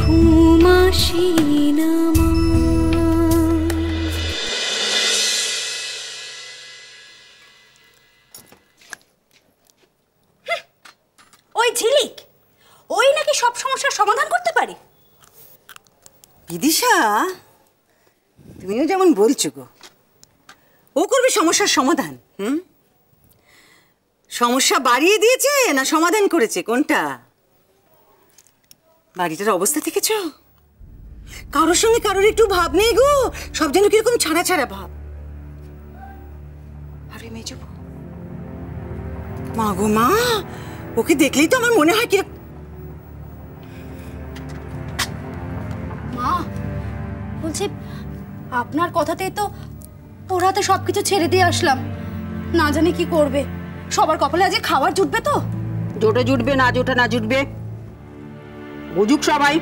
ঘুম আসে ওই ঝিলিক, ওই নাকি সব সমস্যার সমাধান করতে পারে? বিদিশা, তুমিও যেমন বলছো গো। ও করবে সমস্যার সমাধান, হুম? সমস্যা বাড়িয়ে দিয়েছে না সমাধান করেছে, কোনটা? বাড়িটার অবস্থা দেখেছ? কারোর সঙ্গে কারোর একটু ভাব নেই গো। সব যেন কীরকম ছাড়া ছাড়া ভাব। আরে মেজো মা গো মা ওকে দেখলেই তো আমার মনে হয় কীরকম মা বলছি আপনার কথাতেই তো ওর হাতে সব কিছু ছেড়ে দিয়ে আসলাম। না জানি কি করবে। সবার কপালে আজকে খাবার জুটবে তো? জোটে জুটবে না জোটে না জুটবে। বুঝুক সবাই।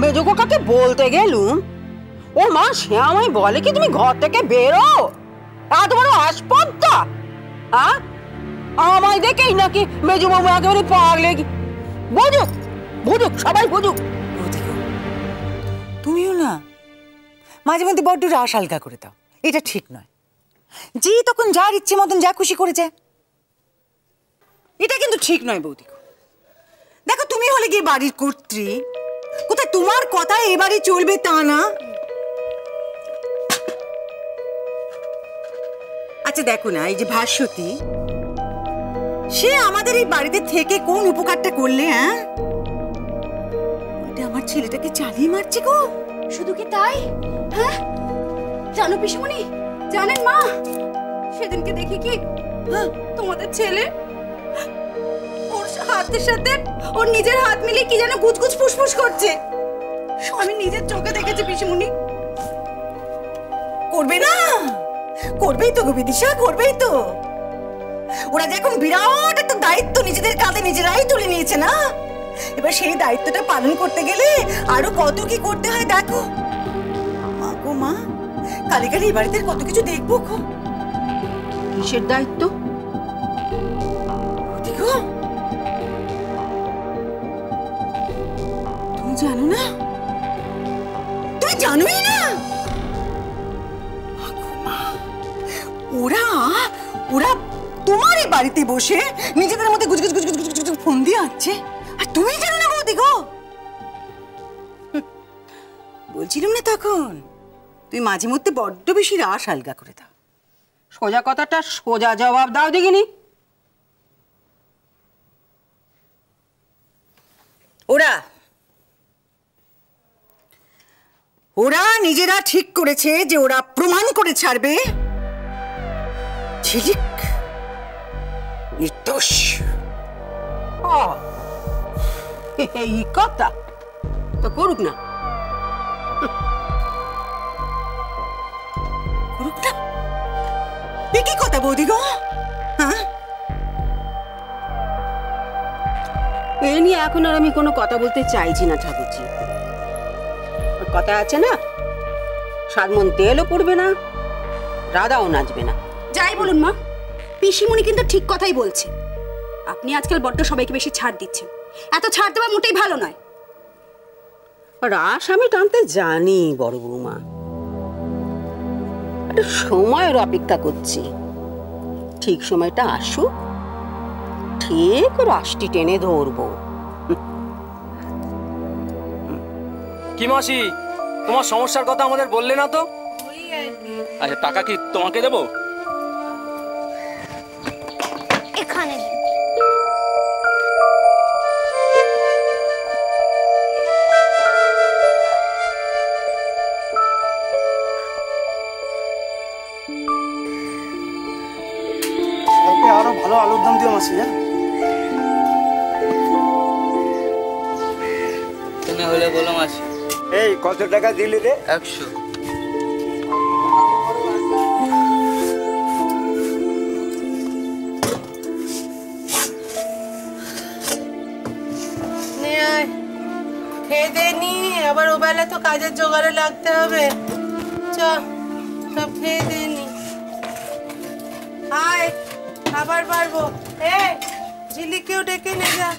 মেজো কাকে বলতে গেলুম? ও মা, সে আমায় বলে কি তুমি ঘর থেকে বেরো? এত বড় আসপদ্দা আমায় দেখেই নাকি মেজো বাবু একেবারে পাগলে বুঝুক বুঝুক, সবাই বুঝুক। তুমিও না, মাঝে মধ্যে বড্ড রাস হালকা করে দাও। এটা ঠিক নয়। যে তখন যার ইচ্ছে মতন যা খুশি করেছে। এটা কিন্তু ঠিক নয়, বৌদি। গিয়ে বাড়ির কর্ত্রী। কোথায় তোমার কথা এ বাড়ি চলবে তা না? আচ্ছা দেখো না এই যে ভাস্বতী সে আমাদের এই বাড়িতে থেকে কোন উপকারটা করলে হ্যাঁ? আমার ছেলেটাকে চালিয়ে মারছে গো। শুধু কি তাই? হ্যাঁ? জানো পিসমণি জানেন মা? সেদিনকে দেখি কি হ্যাঁ, তোমাদের ছেলে হাতের সাথে ওর নিজের হাত মিলিয়ে কি যেন গুজগুজ ফুসফুস করছে। আমি নিজের চোখে দেখেছি পিসমণি। করবে না। করবেই তো বিদিশা, করবেই তো। ওরা যে এখন বিরাট একটা দায়িত্ব নিজেদের কাঁধে নিজেরাই তুলে নিয়েছে না? এবার সেই দায়িত্বটা পালন করতে গেলে আরও কত কি করতে হয় দেখো। মা গো মা কালি কালি এই বাড়িতে কত কিছু দেখব গো। কিসের দায়িত্ব? জানো না? তুমি জানোই না? ওরা ওরা তোমার এই বাড়িতে বসে নিজেদের মধ্যে গুজগুজ গুজগুজ গুজগুজ ফোন দিয়ে আসছে আর তুমি জানো না বৌদি গো? বলছিলাম না তখন তুই মাঝে মধ্যে বড্ড বেশি রাস আলগা করে দাও। সোজা কথাটা সোজা জবাব দাও দেখিনি। ওরা ওরা নিজেরা ঠিক করেছে যে ওরা প্রমাণ করে ছাড়বে। কথা? তো করুক না? এ কি কথা বৌদি গো? হ্যাঁ? এ নিয়ে এখন আর আমি কোনো কথা বলতে চাইছি না ঠাকুরজি। কথা আছে না? সাতমন তেলও পড়বে না রাধাও নাচবে না। যাই বলুন মা পিসিমণি কিন্তু ঠিক কথাই বলছে। আপনি আজকাল বড্ড সবাইকে বেশি ছাড় দিচ্ছেন। এত ছাড় দেওয়া মোটেই ভালো নয়। রাস আমি টানতে জানি বড় বৌমা। একটা সময়ের অপেক্ষা করছি। ঠিক সময়টা আসুক। ঠিক রাসটি টেনে ধরবো। কি মাসি তোমার সমস্যার কথা আমাদের বললে না তো? আচ্ছা টাকা কি তোমাকে দেবো? এখানে। দিন। আরও ভালো আলুর দাম দিও মাসি হ্যাঁ? তুমি হলে বলো মাসি। এই কত টাকা দিলি রে? একশো। নে খেয়ে নি আবার ও বেলা তো কাজের জোগাড়ে লাগতে হবে। চ সব খেয়ে দে নি আয় খাবার পারব এ ঝিলিকেও ডেকে নে যা।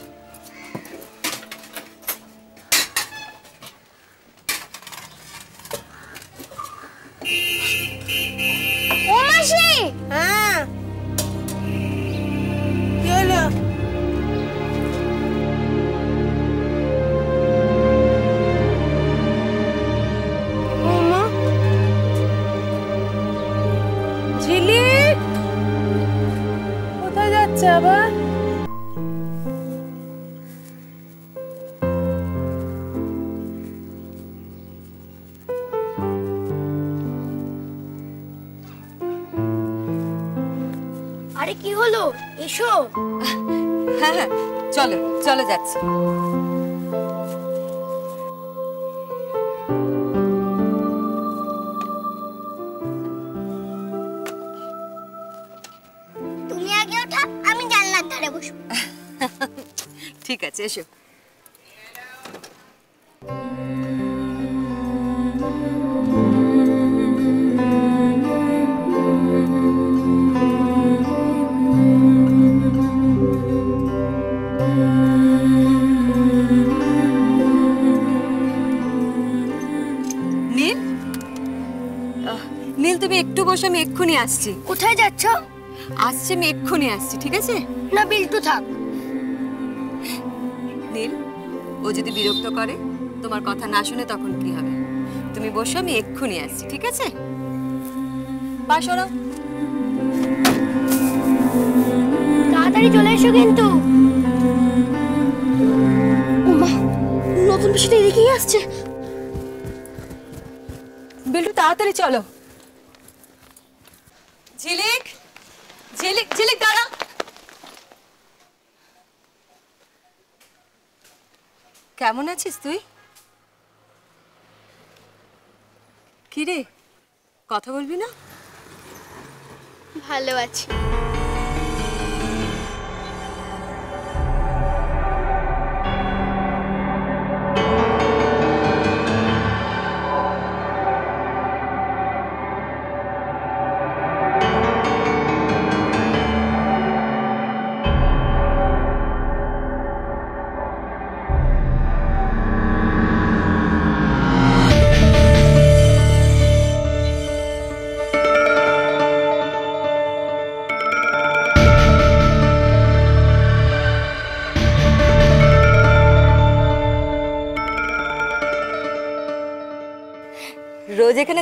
ও মাসি! হ্যাঁ। কি হলো? ঝিলি কোথায় যাচ্ছে আবার? এসো। হ্যাঁ হ্যাঁ চলো চলো যাচ্ছি। তুমি আগে ওঠা আমি জানলার ধারে বসবো। ঠিক আছে এসো। নীল তুমি একটু বসে আমি এক্ষুনি আসছি। কোথায় যাচ্ছ? আসছি আমি এক্ষুনি আসছি ঠিক আছে? না বিল্টু থাক। নীল ও যদি বিরক্ত করে তোমার কথা না শুনে তখন কি হবে? তুমি বসো আমি এক্ষুনি আসছি ঠিক আছে? পা সরাও তাড়াতাড়ি চলে এসো কিন্তু। নতুন পিসিটা এদিকেই আসছে। বিল্টু তাড়াতাড়ি চলো। ঝিলিক ঝিলিক ঝিলিক দাঁড়া। কেমন আছিস তুই? কিরে কথা বলবি না? ভালো আছি।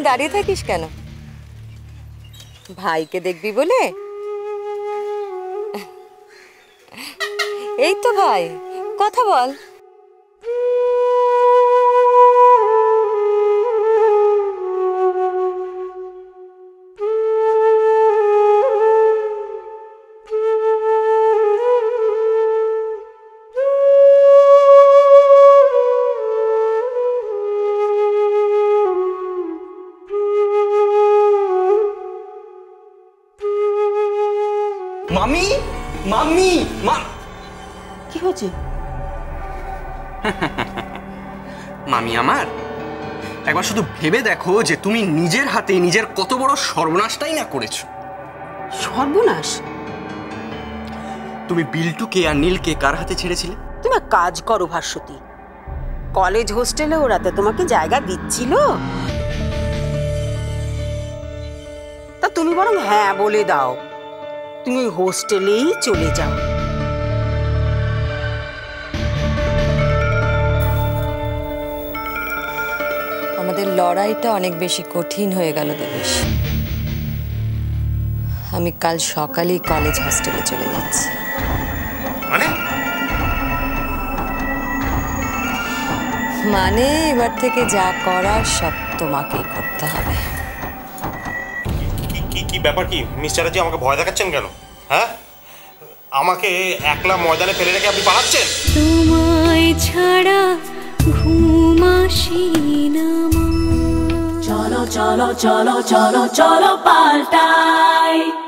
দাঁড়িয়ে থাকিস কেন? ভাইকে দেখবি বলে? এই তো ভাই কথা বল। মা! কি হয়েছে? মামি আমার একবার শুধু ভেবে দেখো যে তুমি নিজের হাতে নিজের কত বড় সর্বনাশটাই না করেছ। সর্বনাশ? তুমি বিল্টুকে আর নীলকে কার হাতে ছেড়েছিলে? তুমি কাজ করো ভাস্বতী। কলেজ হোস্টেলে ওরা তো তোমাকে জায়গা দিচ্ছিল। তা তুমি বরং হ্যাঁ বলে দাও। তুমি হোস্টেলেই চলে যাও। আমাদের লড়াইটা অনেক বেশি কঠিন হয়ে গেল দেবেশ। আমি কাল সকালেই কলেজ হস্টেলে চলে যাচ্ছি। মানে? মানে এবার থেকে যা করার সব তোমাকেই করতে হবে। কি- কি ব্যাপার কি? মিস্টার জি আমাকে ভয় দেখাচ্ছেন কেন? হ্যাঁ? আমাকে একলা ময়দানে ফেলে রেখে আপনি পালাচ্ছেন? তোমায় ছাড়া ঘুমাসি না। ciolo, ciolo, ciolo, ciolo, ciolo, paltai.